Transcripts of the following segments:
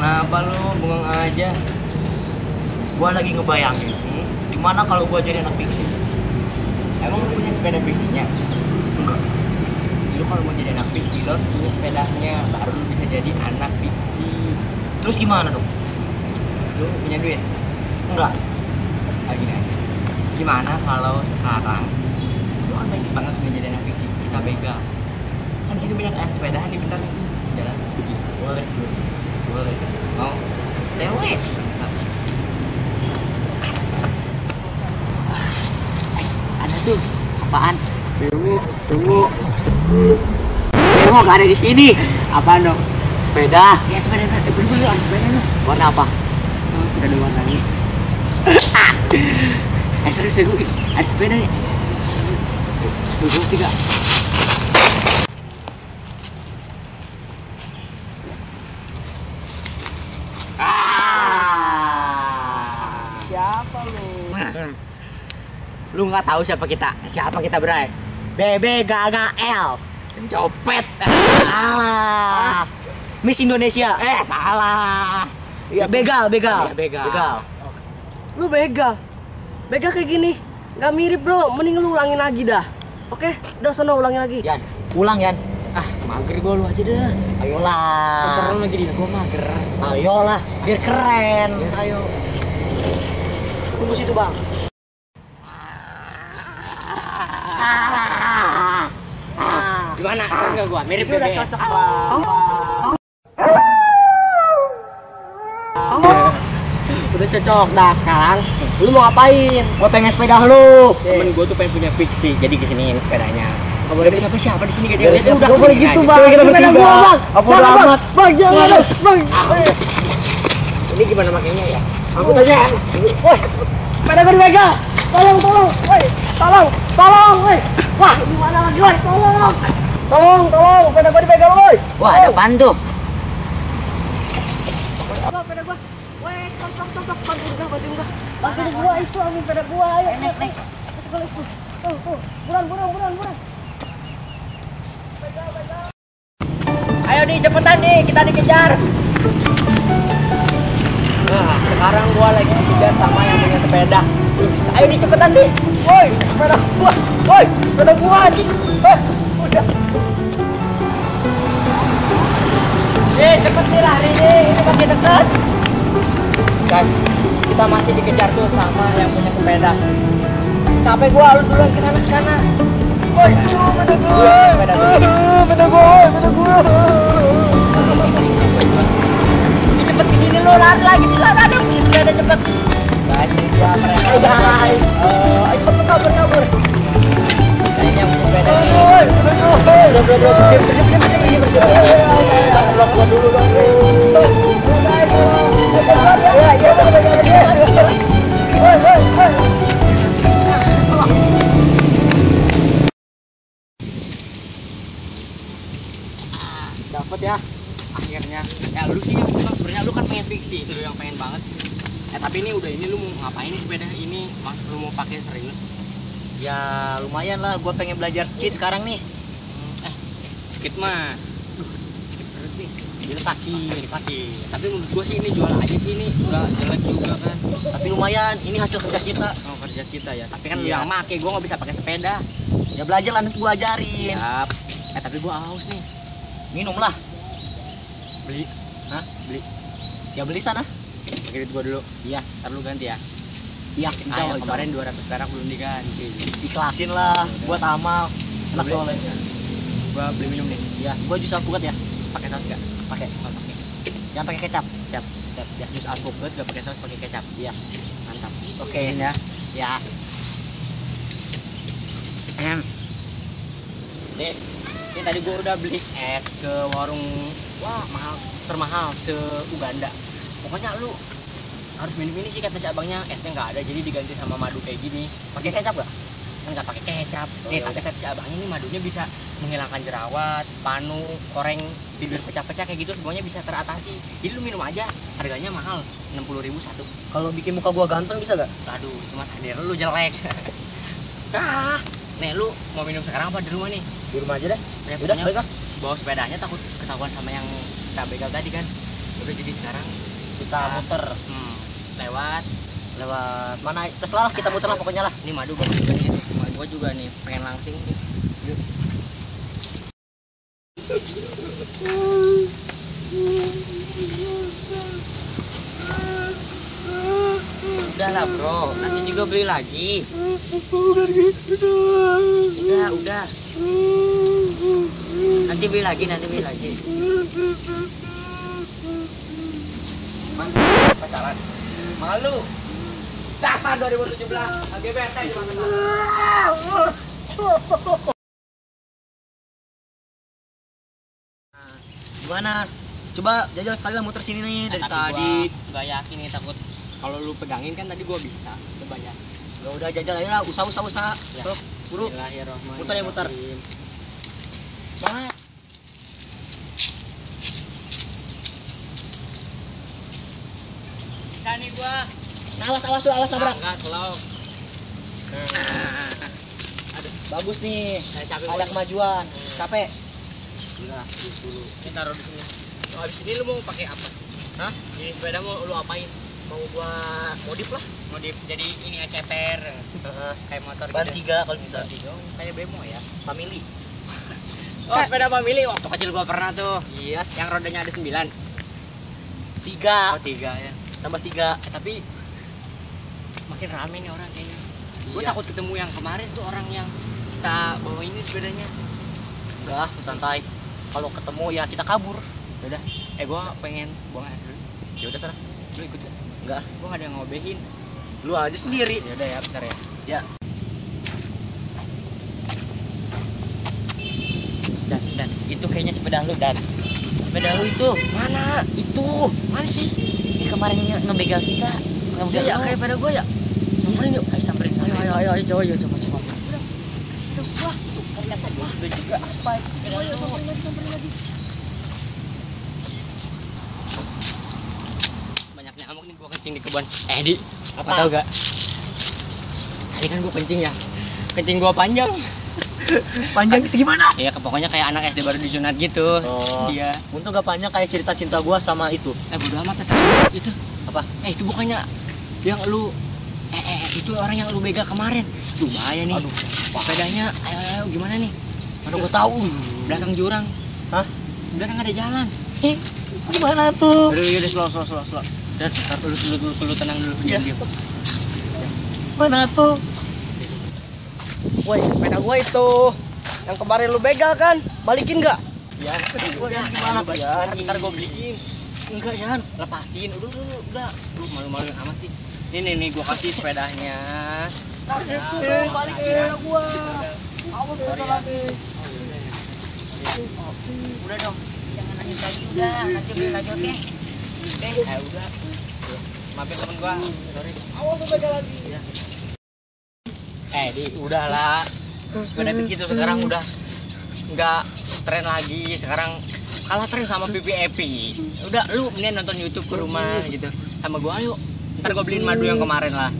kenapa lu bengong aja? Gua lagi ngebayangin, Hmm? gimana kalau gua jadi anak fiksi? Emang lu punya sepeda fiksinya? Enggak. Lu kalau mau jadi anak fiksi lo punya sepedanya baru lu bisa jadi anak fiksi. Terus gimana dong? Lu punya duit? Enggak. Ah, gini aja. Gimana kalau sekarang lu kan banyak banget punya jadi anak fiksi kita begal. Kan sini banyak anak sepedahan nih bentar. Jalan sedikit. Boleh. Boleh. Mau? Dewe. Ada tuh. Apaan? Dewe, tunggu. Dewo gak ada di sini. Apaan dong? Sepeda. Ya sepeda. Eh, bener bener ada sepeda lu. Warna apa? Udah dua warnanya. Eh serius ya gue. Ada sepeda nih. Dua, tiga. Lu nggak tahu siapa kita? Siapa kita, Bray? BB Gaga L. Copet. Ah. Miss Indonesia. Eh, salah. Iya, begal, begal. Iya, begal. Begal. Lu begal. Begal kayak gini. Gak mirip bro, mending lu ulangin lagi dah. Oke, udah sana ulangin lagi. Yan, ulang Yan. Ah, mager gua lu aja dah. Ayolah. Seseru lagi di gua mager. Ayolah, biar keren. Ayo. Tunggu situ bang. Gimana? Keren nggak gua? Mirip Itu udah cocok bang. Udah cocok dah sekarang. Lu mau ngapain? Gua pengen sepeda lu. Temen gua tuh pengen punya fiksi, jadi ke sini ini sepedanya. Gak boleh siapa siapa di sini gak dia udah, boleh gitu bang. Coba kita bertiga. Apa udah amat? Bang, jangan bang. Ini gimana makainya ya? Aku tanya. Woi, sepeda dipegang. Tolong, tolong. Woi, tolong, tolong. Woi, wah, gimana lagi? Woi, tolong. Tolong, tolong. Sepeda gua dipegang, woi. Wah ada apaan tuh? Bang, sepeda gua. Woi, stop, stop, stop, stop. Bantuin gua, bantuin gua. Sepeda gua itu, ambil sepeda gua. Ayo, let's go. Tuh, tuh. Buruan, buruan, buruan, buruan. Ayo nih cepetan nih, kita dikejar. Nah, sekarang gua lagi dikejar sama yang punya sepeda. Ups, ayo nih cepetan nih. Woi, sepeda gua. Woi, sepeda gua anjing. Eh. Eh, cepet nih lari nih, ini makin dekat. Guys, kita masih dikejar tuh sama yang punya sepeda. Capek gua, lu duluan ke sana ke sana. Woi, aduh, sepeda gua. Iya, tuh. Aduh, sepeda gua, sepeda gua. Ini cepet ke sini lu lari lagi di sana ada yang punya sepeda cepet. Guys, ini dia mereka. Guys. Eh, ayo cepet kabur kabur. Dapat ya. Akhirnya. Ya lu sih yang senang sebenarnya lu kan pengen fiksi, lu yang pengen banget. Eh tapi ini udah ini lu mau ngapain sepeda ini? Mas lu mau pakai serius? Ya lumayan lah, gua pengen belajar skate sekarang nih. Eh, skit mah. Skit perut nih. Jadi sakit. Sakit. Tapi menurut gua sih ini jual aja sih ini. Enggak jelek juga kan. Tapi lumayan, ini hasil kerja kita. Oh, kerja kita ya. Tapi kan Iya. yang make, gua nggak bisa pakai sepeda. Ya belajar lah nanti gua ajarin. Siap. Eh tapi gua haus nih. Minum lah. Beli. Hah? Beli. Ya beli sana. Pakai duit gua dulu. Iya. Ntar lu ganti ya. Iya, Allah, insya kemarin 200 perak belum diganti. Ikhlasin lah buat amal. Anak Beli. soleh. Gua beli minum nih. Ya, gua jus alpukat ya. Pakai saus gak? Pakai. Oh, pakai. Jangan pakai kecap. Siap. Siap. Ya, jus alpukat gak pakai saus, pakai kecap. Iya. Mantap. Oke. Ini ya. Ya. Ehem. Dek, ini tadi gua udah beli es ke warung wah mahal termahal se Uganda. Pokoknya lu harus minum ini sih kata si abangnya. Esnya nggak ada jadi diganti sama madu kayak gini. Pakai kecap gak? kan nggak pakai kecap. Oh, nih iya. kata kata si abangnya ini madunya bisa menghilangkan jerawat panu koreng bibir pecah-pecah kayak gitu semuanya bisa teratasi. Jadi lu minum aja harganya mahal enam puluh ribu satu. Kalau bikin muka gua ganteng bisa gak? aduh cuma hadir lu jelek. Ah nih lu mau minum sekarang apa? Di rumah nih. Di rumah aja deh. Ya, Udah, ah. bawa sepedanya takut ketahuan sama yang kita begal tadi kan. Udah jadi sekarang Kita muter. Hmm, lewat lewat mana? Terserah lah kita muter lah pokoknya lah. ini madu bagus juga nih sama gua juga nih. Pengen langsing nih. Udah lah bro. Nanti juga beli lagi. Udah udah. Nanti beli lagi nanti beli lagi. Mantap, pacaran malu dasar 2017 LGBT mana Gimana? Coba jajal sekali lah muter sini nih dari Tapi tadi. nggak yakin nih takut kalau lu pegangin kan tadi gua bisa coba ya Ya udah jajal aja lah, usah usah usah. Ya. Buru. Muter ya, muter. Semangat. Kan nih gua Nah, awas awas tuh, awas nabrak. Enggak, slow. Nah, bagus nih. Capek Ada kemajuan. Capek. Udah, dulu. Ini taruh di sini. Oh, habis ini lu mau pakai apa? Hah? Ini sepeda mau lu apain? Mau gua modif lah. Modif jadi ini ya Heeh. kayak motor Ban gitu. tiga kalau bisa. Ban tiga, oh, kayak bemo ya. Family. Oh, sepeda family waktu kecil gua pernah tuh. Iya. Yang rodanya ada sembilan. Tiga. Oh, tiga ya. Tambah tiga. Eh, tapi makin rame nih orang kayaknya. Gue Iya. takut ketemu yang kemarin tuh orang yang kita bawa ini sepedanya. Enggak, santai. Kalau ketemu ya kita kabur. Yaudah, eh gue pengen buang air dulu. Ya udah sana. Lu ikut gak? Enggak. Gue gak ada yang ngobehin. Lu aja sendiri. Yaudah ya, bentar ya. Ya. Dan, dan, itu kayaknya sepeda lu, Dan. Sepeda lu itu. Mana? Itu. Mana sih? Ini kemarin nge- ngebegal kita. Ngebegal Iya, lu. kayak pada gua ya. Samperin yuk. Ayo samperin. Ayo ayo ayo ayo coba coba coba. Wah, tuh kan kata gua. Gua juga apa lu. Banyak nyamuk nih gua kencing di kebun. Eh, Di. Apa Apa? tau gak? Tadi kan gua kencing ya. Kencing gua panjang. Panjang segimana? Iya, pokoknya kayak anak SD baru disunat gitu. Oh. Iya. Untung gak panjang kayak cerita cinta gua sama itu. Eh, bodo amat tetap itu. Apa? Eh, itu bukannya yang lu eh, eh, eh, itu orang yang lu begal kemarin. Duh, bahaya nih. Aduh, Sepedanya ayo, ayo gimana nih? Mana gua tahu. Belakang jurang. Hah? Belakang ada jalan. Ih, Gimana tuh? Udah, udah, slow, slow, slow, slow. Tar dulu, dulu, dulu, tenang dulu. Iya. Diam, diam. Mana tuh? Woi, sepeda gua itu. Yang kemarin lu begal kan? Balikin nggak? Ya, gua yang gimana tuh ya? Ntar gue beliin. Enggak, Yan. Lepasin. Udah, udah, udah. Lu malu-maluin amat sih. Ini nih, nih gue kasih sepedanya. Eh, balikin sepeda gua. Awas sepeda ya. lagi. Udah dong. Jangan nangis lagi, udah. Nanti beli lagi, oke? Oke, eh, udah. Maafin temen gua. Sorry. Awas lu begal lagi. Di, udahlah. Sepeda begitu sekarang udah nggak tren lagi. Sekarang kalah tren sama PPAP. Udah, lu mending nonton YouTube ke rumah gitu. Sama gua ayo. Ntar gua beliin madu yang kemarin lah.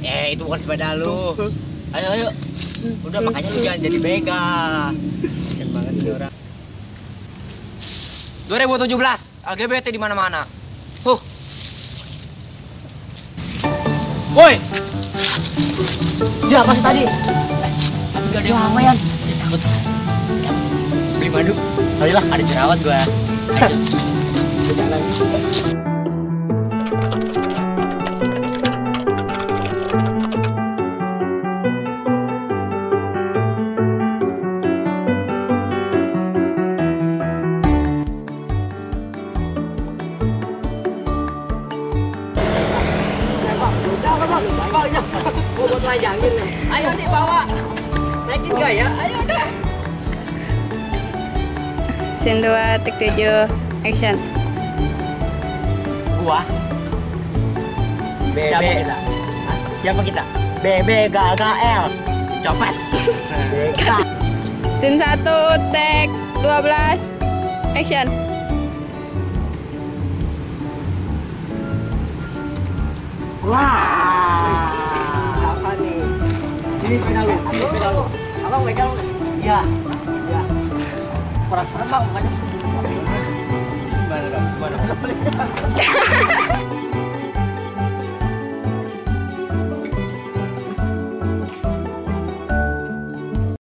Eh, itu bukan sepeda lu. Ayo, ayo. Udah, makanya lu jangan jadi begal. Keren banget nih orang. 2017 LGBT di mana-mana. Huh, Woi, Siapa sih tadi? habis gak ada yang ngomong. Yan? Takut. Beli madu. Ayolah. Ada jerawat gua. Ayo. Bawa. Naikin gak ya? Ayo deh. Scene 2, take 7, action. Gua Siapa kita? Hah? Siapa kita? BB GAGL. Copet. Scene 1, take 12, action. Wah. Sini sepeda lu, sini sepeda lu. Abang pegang. Iya. Iya. Kurang serem bang, makanya.